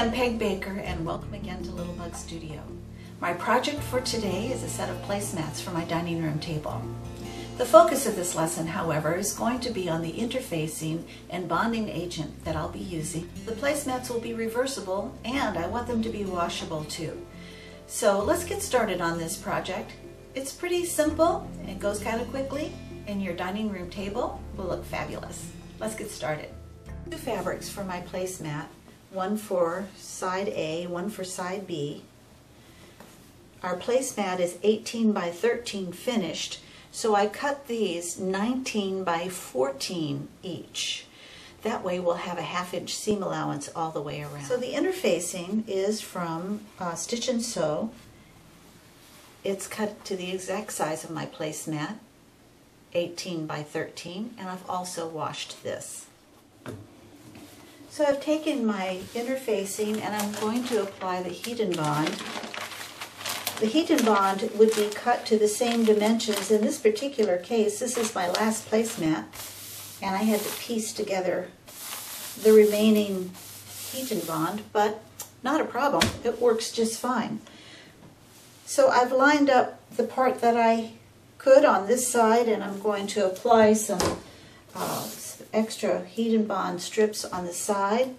I'm Peg Baker and welcome again to Little Bug Studio. My project for today is a set of placemats for my dining room table. The focus of this lesson, however, is going to be on the interfacing and bonding agent that I'll be using. The placemats will be reversible and I want them to be washable too. So let's get started on this project. It's pretty simple, it goes kind of quickly, and your dining room table will look fabulous. Let's get started. Two fabrics for my placemat, one for side A, one for side B. Our placemat is 18 by 13 finished, so I cut these 19 by 14 each. That way we'll have a half inch seam allowance all the way around. So the interfacing is from uh, Stitch and Sew. It's cut to the exact size of my placemat, 18 by 13, and I've also washed this. So I've taken my interfacing and I'm going to apply the heat and bond the heat and bond would be cut to the same dimensions. In this particular case, this is my last placemat, and I had to piece together the remaining heat and bond, but not a problem. It works just fine. So I've lined up the part that I could on this side, and I'm going to apply some, uh, extra heat and bond strips on the side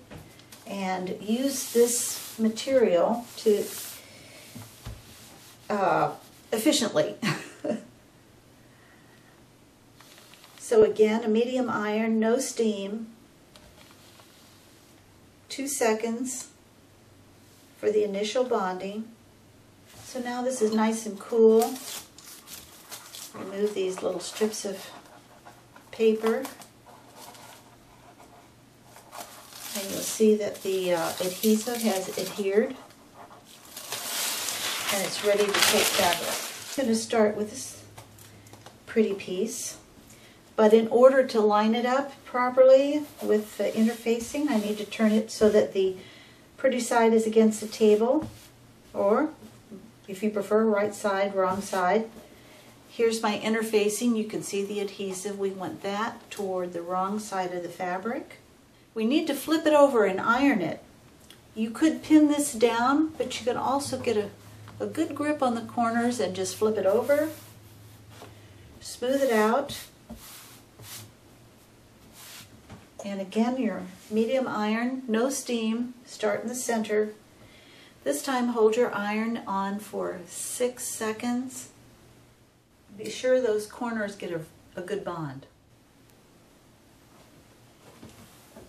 and use this material to uh, efficiently. so again, a medium iron, no steam, two seconds for the initial bonding. So now this is nice and cool. Remove these little strips of paper. And you'll see that the uh, adhesive has adhered and it's ready to take fabric. I'm going to start with this pretty piece. But in order to line it up properly with the interfacing, I need to turn it so that the pretty side is against the table, or if you prefer, right side, wrong side. Here's my interfacing. You can see the adhesive. We want that toward the wrong side of the fabric. We need to flip it over and iron it. You could pin this down, but you can also get a a good grip on the corners and just flip it over. Smooth it out. And again, your medium iron, no steam, start in the center. This time hold your iron on for six seconds. Be sure those corners get a, a good bond.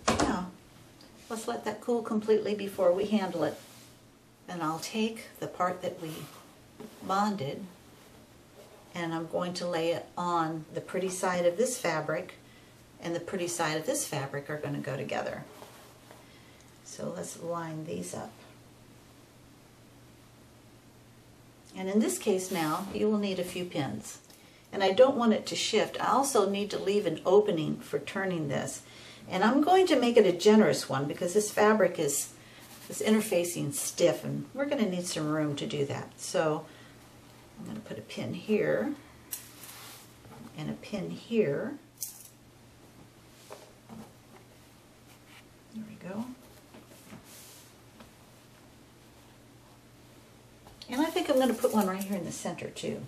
Now, let's let that cool completely before we handle it. And I'll take the part that we bonded and I'm going to lay it on the pretty side of this fabric and the pretty side of this fabric are going to go together. So let's line these up. And in this case now, you will need a few pins. And I don't want it to shift. I also need to leave an opening for turning this. And I'm going to make it a generous one because this fabric is this interfacing stiff and we're going to need some room to do that. So I'm going to put a pin here and a pin here. There we go. And I think I'm going to put one right here in the center too.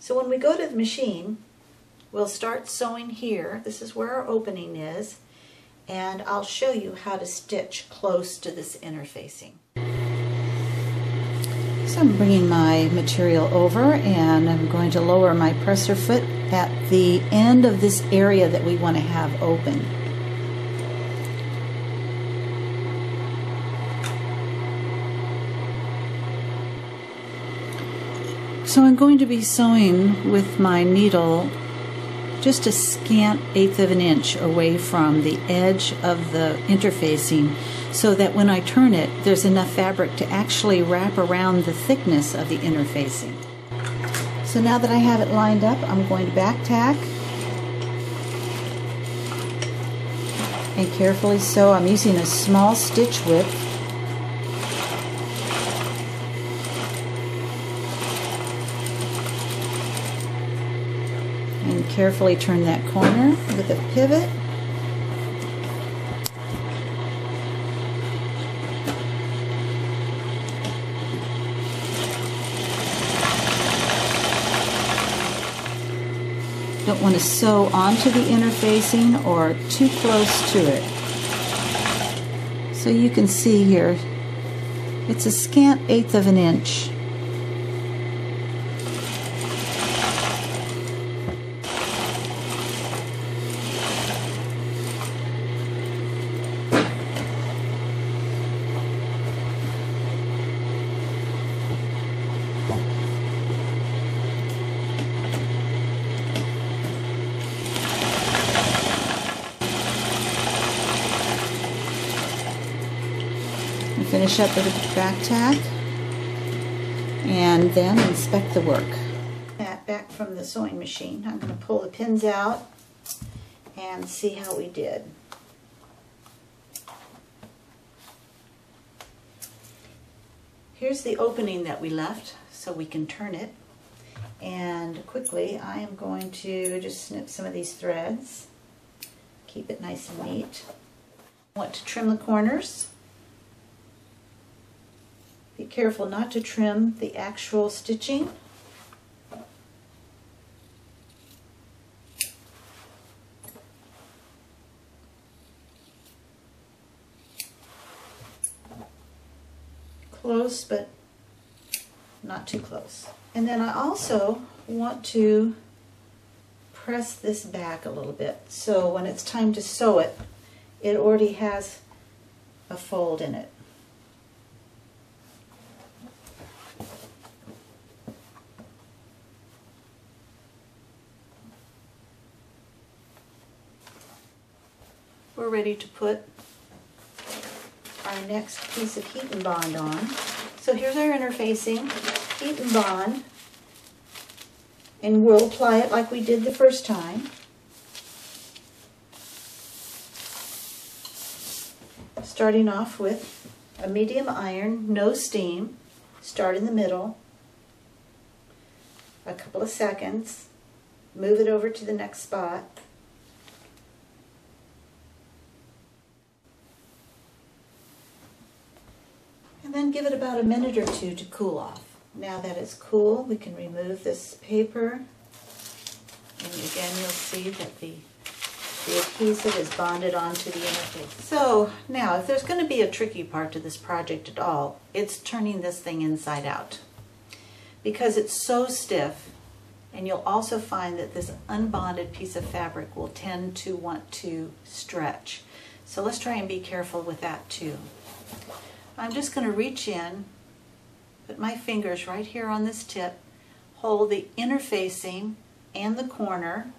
So when we go to the machine, we'll start sewing here. This is where our opening is and I'll show you how to stitch close to this interfacing. So I'm bringing my material over and I'm going to lower my presser foot at the end of this area that we want to have open. So I'm going to be sewing with my needle just a scant eighth of an inch away from the edge of the interfacing so that when I turn it, there's enough fabric to actually wrap around the thickness of the interfacing. So now that I have it lined up, I'm going to back tack and carefully sew. I'm using a small stitch width carefully turn that corner with a pivot. Don't want to sew onto the interfacing or too close to it. So you can see here, it's a scant eighth of an inch finish up with a back tack and then inspect the work. Back from the sewing machine, I'm going to pull the pins out and see how we did. Here's the opening that we left so we can turn it. And quickly, I am going to just snip some of these threads. Keep it nice and neat. I want to trim the corners. Careful not to trim the actual stitching. Close, but not too close. And then I also want to press this back a little bit so when it's time to sew it, it already has a fold in it. We're ready to put our next piece of heat and bond on. So here's our interfacing, heat and bond, and we'll apply it like we did the first time. Starting off with a medium iron, no steam, start in the middle, a couple of seconds, move it over to the next spot, And then give it about a minute or two to cool off. Now that it's cool, we can remove this paper. And again, you'll see that the, the adhesive is bonded onto the interface. So now, if there's going to be a tricky part to this project at all, it's turning this thing inside out. Because it's so stiff, and you'll also find that this unbonded piece of fabric will tend to want to stretch. So let's try and be careful with that too. I'm just going to reach in, put my fingers right here on this tip, hold the interfacing and the corner,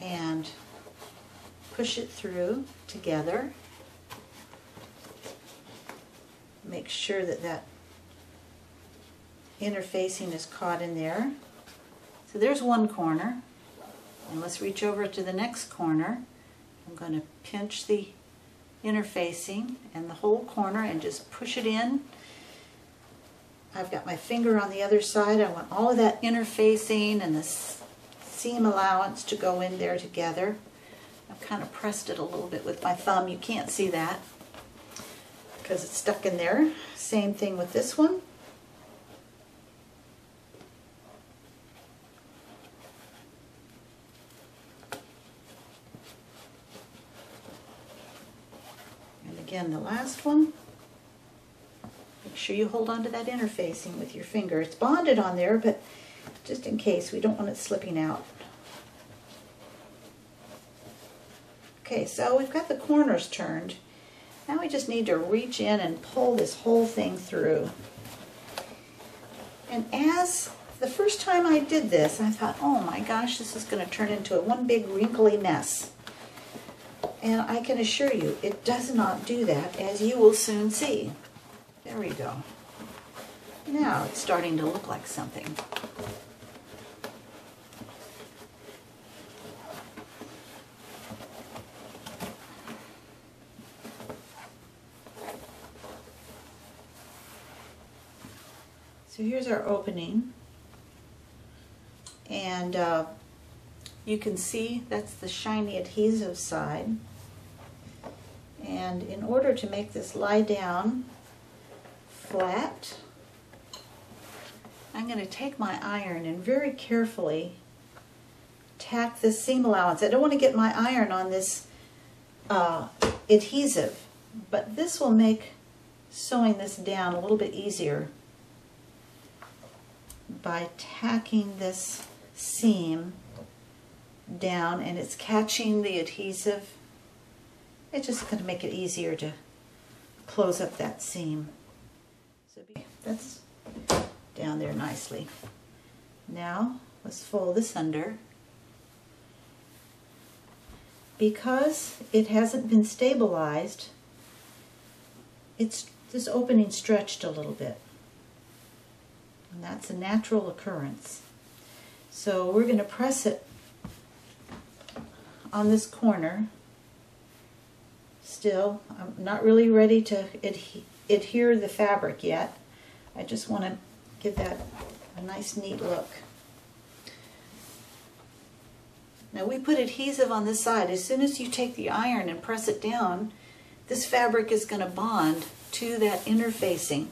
and push it through together. Make sure that that interfacing is caught in there. So there's one corner. And let's reach over to the next corner. I'm going to pinch the interfacing and the whole corner and just push it in. I've got my finger on the other side. I want all of that interfacing and the seam allowance to go in there together. I've kind of pressed it a little bit with my thumb. You can't see that because it's stuck in there. Same thing with this one. Again the last one. Make sure you hold on to that interfacing with your finger. It's bonded on there, but just in case, we don't want it slipping out. Okay, so we've got the corners turned. Now we just need to reach in and pull this whole thing through. And as the first time I did this, I thought, oh my gosh, this is going to turn into a one big wrinkly mess. And I can assure you, it does not do that, as you will soon see. There we go. Now it's starting to look like something. So here's our opening. And uh, you can see that's the shiny adhesive side. And in order to make this lie down flat, I'm going to take my iron and very carefully tack this seam allowance. I don't want to get my iron on this uh, adhesive, but this will make sewing this down a little bit easier by tacking this seam down and it's catching the adhesive. It's just going to make it easier to close up that seam. So that's down there nicely. Now let's fold this under. Because it hasn't been stabilized, it's this opening stretched a little bit. And that's a natural occurrence. So we're going to press it on this corner. Still, I'm not really ready to adhere the fabric yet. I just want to give that a nice neat look. Now we put adhesive on this side. As soon as you take the iron and press it down, this fabric is going to bond to that interfacing.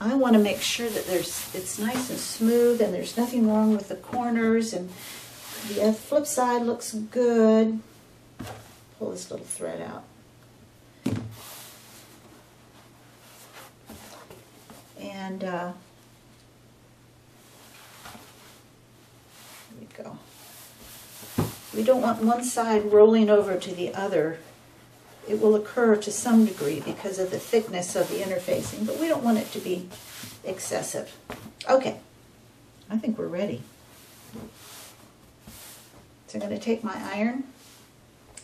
I want to make sure that there's it's nice and smooth and there's nothing wrong with the corners and the flip side looks good. Pull this little thread out. And uh, there we go. We don't want one side rolling over to the other it will occur to some degree because of the thickness of the interfacing, but we don't want it to be excessive. Okay, I think we're ready. So I'm going to take my iron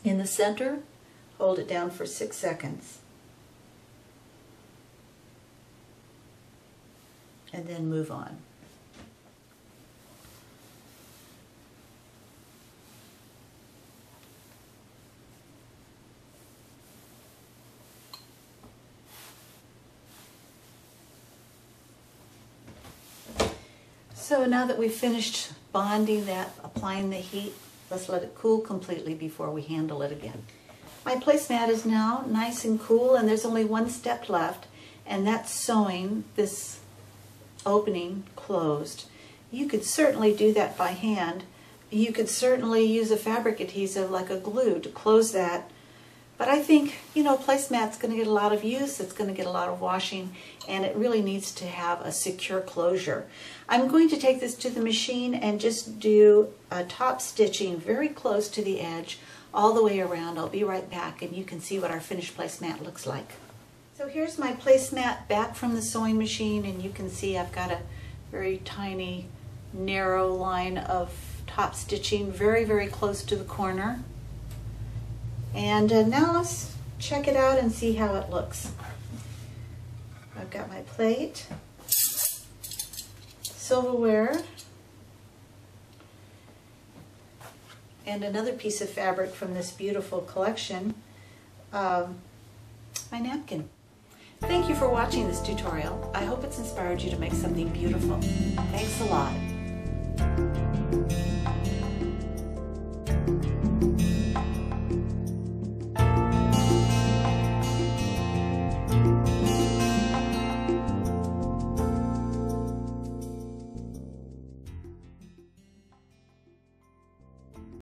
in the center, hold it down for six seconds, and then move on. So now that we've finished bonding that, applying the heat, let's let it cool completely before we handle it again. My placemat is now nice and cool and there's only one step left and that's sewing this opening closed. You could certainly do that by hand. You could certainly use a fabric adhesive like a glue to close that but I think, you know, placemat's going to get a lot of use, it's going to get a lot of washing, and it really needs to have a secure closure. I'm going to take this to the machine and just do a top stitching very close to the edge all the way around. I'll be right back and you can see what our finished placemat looks like. So here's my placemat back from the sewing machine and you can see I've got a very tiny narrow line of top stitching very very close to the corner. And uh, now let's check it out and see how it looks. I've got my plate, silverware, and another piece of fabric from this beautiful collection, um, my napkin. Thank you for watching this tutorial. I hope it's inspired you to make something beautiful. Thanks a lot.